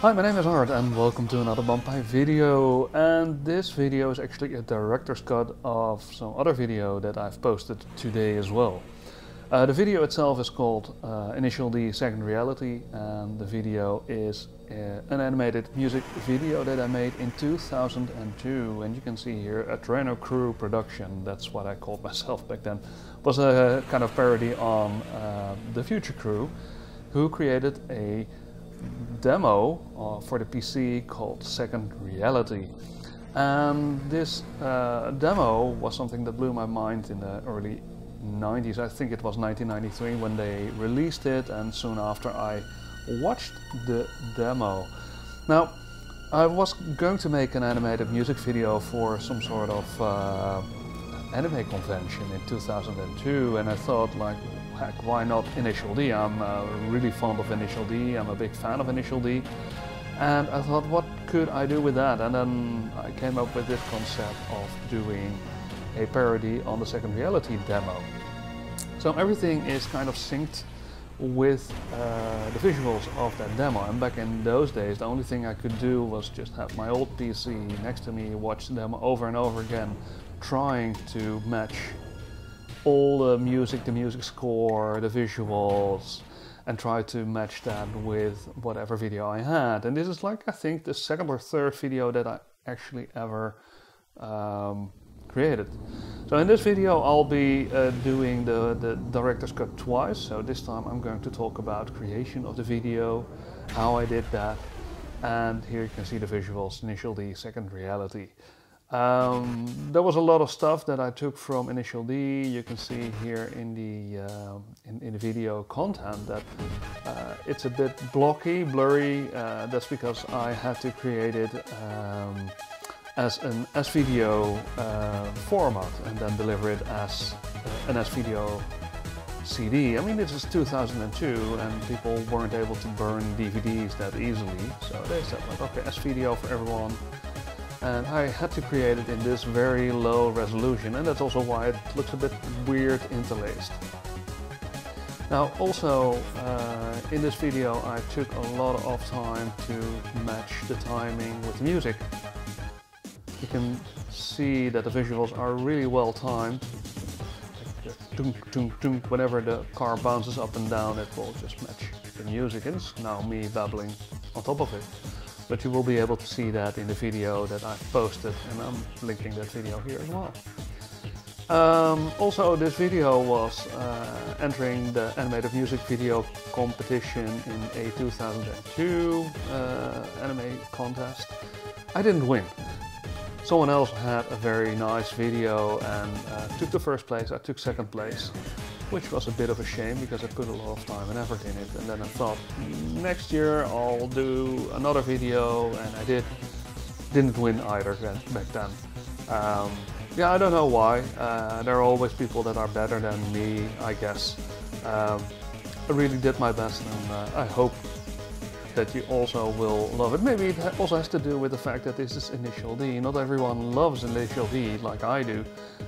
Hi, my name is Art and welcome to another Banpei video. And this video is actually a director's cut of some other video that I've posted today as well. Uh, the video itself is called uh, Initial D Second Reality and the video is uh, an animated music video that I made in 2002 and you can see here a Trainer Crew production, that's what I called myself back then, was a kind of parody on uh, the Future Crew who created a demo uh, for the PC called Second Reality. And this uh, demo was something that blew my mind in the early 90s. I think it was 1993 when they released it, and soon after I watched the demo. Now, I was going to make an animated music video for some sort of uh, anime convention in 2002, and I thought, like, heck, why not Initial D? I'm uh, really fond of Initial D, I'm a big fan of Initial D. And I thought, what could I do with that? And then I came up with this concept of doing a parody on the Second Reality demo. So everything is kind of synced with uh, the visuals of that demo. And back in those days, the only thing I could do was just have my old PC next to me, watch the demo over and over again, trying to match all the music, the music score, the visuals, and try to match that with whatever video I had. And this is like, I think, the second or third video that I actually ever um, created. So in this video I'll be uh, doing the, the director's cut twice. So this time I'm going to talk about creation of the video, how I did that, and here you can see the visuals, initial D, second reality. Um, there was a lot of stuff that I took from Initial D. You can see here in the uh, in, in, the video content that uh, it's a bit blocky, blurry. Uh, that's because I had to create it um, as an S-video uh, format and then deliver it as an S-video CD. I mean, this is 2002 and people weren't able to burn DVDs that easily. So they said like, okay, S-video for everyone and I had to create it in this very low resolution and that's also why it looks a bit weird interlaced. Now also uh, in this video I took a lot of time to match the timing with the music. You can see that the visuals are really well timed. Whenever the car bounces up and down it will just match the music and it's now me babbling on top of it but you will be able to see that in the video that I've posted and I'm linking that video here as well. Um, also this video was uh, entering the animated music video competition in a 2002 uh, anime contest. I didn't win. Someone else had a very nice video and uh, took the first place, I took second place which was a bit of a shame because I put a lot of time and effort in it. And then I thought, next year I'll do another video, and I did. Didn't win either back then. Um, yeah, I don't know why. Uh, there are always people that are better than me, I guess. Um, I really did my best, and uh, I hope that you also will love it. Maybe it also has to do with the fact that this is Initial D. Not everyone loves Initial D like I do,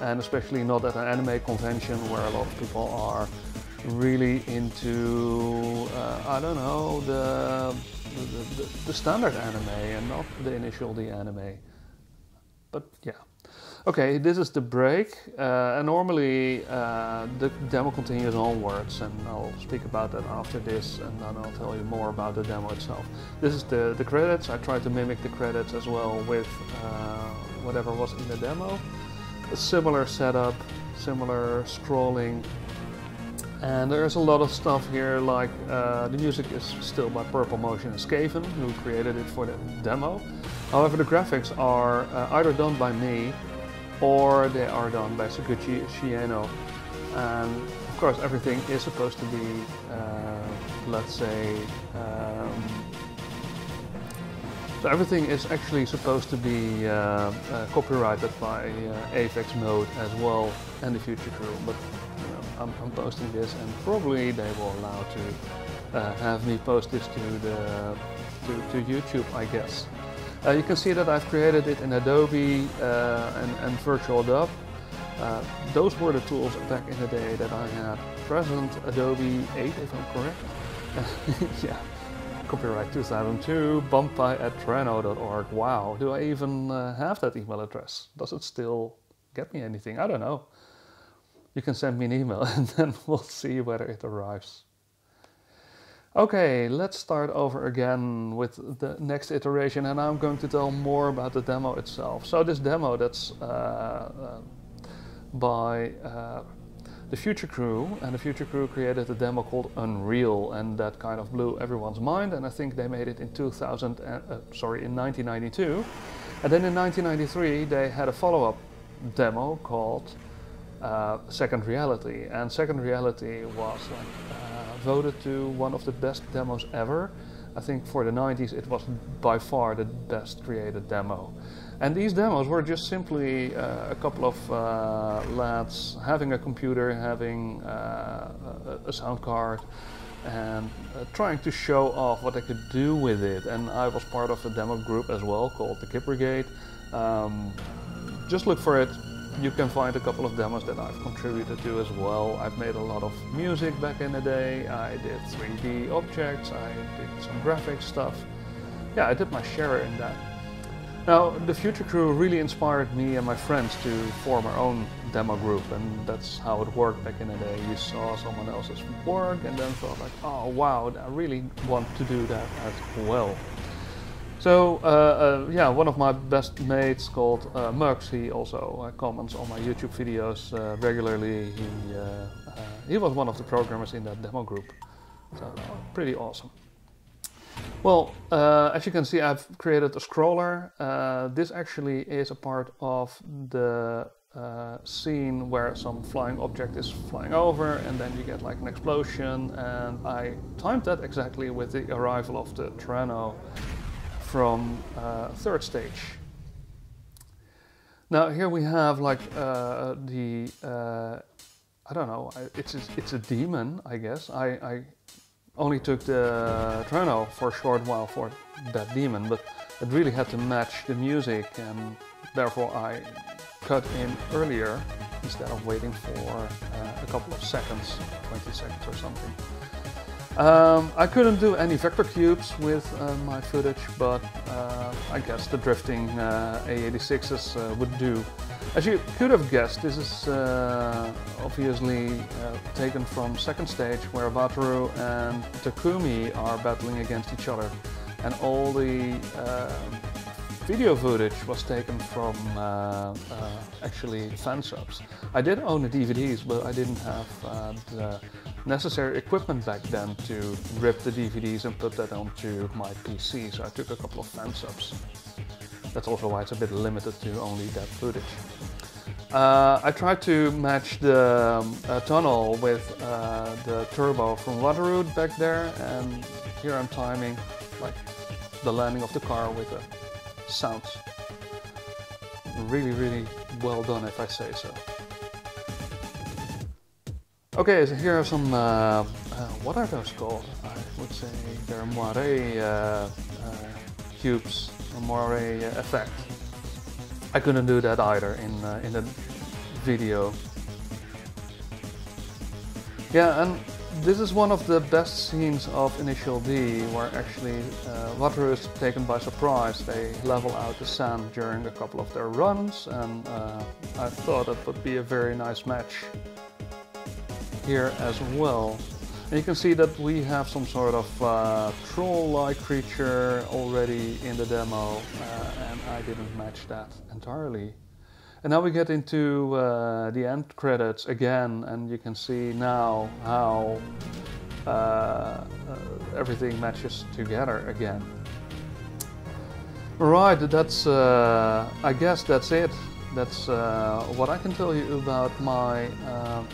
and especially not at an anime convention where a lot of people are really into, uh, I don't know, the, the, the, the standard anime and not the Initial D anime. But yeah. Okay, this is the break. Uh, and normally uh, the demo continues onwards and I'll speak about that after this and then I'll tell you more about the demo itself. This is the, the credits. I tried to mimic the credits as well with uh, whatever was in the demo. A similar setup, similar scrolling. And there's a lot of stuff here like uh, the music is still by Purple Motion and Skaven who created it for the demo. However, the graphics are uh, either done by me or they are done by Shuichi Shigeno. And of course, everything is supposed to be, uh, let's say, um, so everything is actually supposed to be uh, uh, copyrighted by uh, Avex Mode as well and the Future Crew. But you know, I'm, I'm, posting this, and probably they will allow to uh, have me post this to the to, to YouTube, I guess. Uh, you can see that I've created it in Adobe uh, and, and Virtual Dub. Uh, those were the tools back in the day that I had present, Adobe 8 if I'm correct. yeah. copyright 2002, banpei at trano.org. Wow, do I even uh, have that email address? Does it still get me anything? I don't know. You can send me an email and then we'll see whether it arrives. Okay, let's start over again with the next iteration and I'm going to tell more about the demo itself. So this demo that's uh, uh, by uh, the Future Crew and the Future Crew created a demo called Unreal and that kind of blew everyone's mind and I think they made it in 2000 uh, sorry in 1992 and then in 1993 they had a follow-up demo called uh, Second Reality and Second Reality was like voted to one of the best demos ever. I think for the 90s it was by far the best created demo. And these demos were just simply uh, a couple of uh, lads having a computer, having uh, a, sound card, and uh, trying to show off what they could do with it. And I was part of a demo group as well called the Kip Brigade. Um, just look for it, you can find a couple of demos that I've contributed to as well. I've made a lot of music back in the day. I did 3D objects. I did some graphics stuff. Yeah, I did my share in that. Now, the Future Crew really inspired me and my friends to form our own demo group, and that's how it worked back in the day. You saw someone else's work and then thought like, oh wow, I really want to do that as well. So uh, uh, yeah, one of my best mates called uh, he also uh, comments on my YouTube videos uh, regularly. He, uh, he was one of the programmers in that demo group. So pretty awesome. Well, as you can see, I've created a scroller. this actually is a part of the scene where some flying object is flying over and then you get like an explosion and I timed that exactly with the arrival of the Trueno from uh, third stage. Now here we have like uh, the, uh, I don't know, it's a, it's a demon, I guess. I, I only took the Trueno for a short while for that demon, but it really had to match the music and therefore I cut in earlier instead of waiting for uh, a couple of seconds, 20 seconds or something. Um, I couldn't do any vector cubes with uh, my footage, but uh, I guess the drifting uh, AE86s uh, would do. As you could have guessed, this is uh, obviously uh, taken from second stage where Wataru and Takumi are battling against each other. And all the video footage was taken from uh, uh, actually fan subs. I did own the DVDs, but I didn't have uh, the necessary equipment back then to rip the DVDs and put that onto my PC, so I took a couple of fan subs. That's also why it's a bit limited to only that footage. Uh, I tried to match the um, uh, tunnel with uh, the turbo from Wataru back there, and here I'm timing like the landing of the car with a sounds really, really well done if I say so. Okay, so here are some, uh, uh, what are those called? I would say they're moire uh, uh, cubes, moire effect. I couldn't do that either in, uh, in the video. Yeah, and this is one of the best scenes of Initial D, where actually uh, Wataru is taken by surprise. They level out the sand during a couple of their runs, and uh, I thought it would be a very nice match here as well. And you can see that we have some sort of uh, troll-like creature already in the demo, uh, and I didn't match that entirely. And now we get into uh, the end credits again, and you can see now how uh, uh, everything matches together again. Right, that's, uh, I guess that's it. That's uh, what I can tell you about my uh,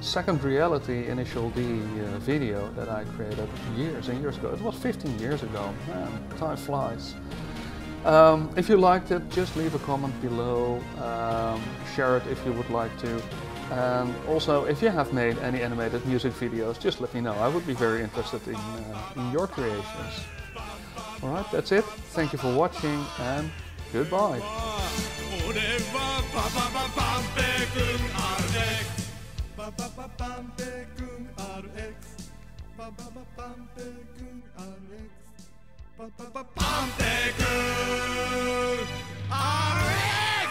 second reality initial D video that I created years and years ago. It was 15 years ago, man, time flies. Um, if you liked it, just leave a comment below, um, share it if you would like to. And also, if you have made any animated music videos, just let me know. I would be very interested in, uh, in your creations. Alright, that's it. Thank you for watching and goodbye. Panther Girl. All right.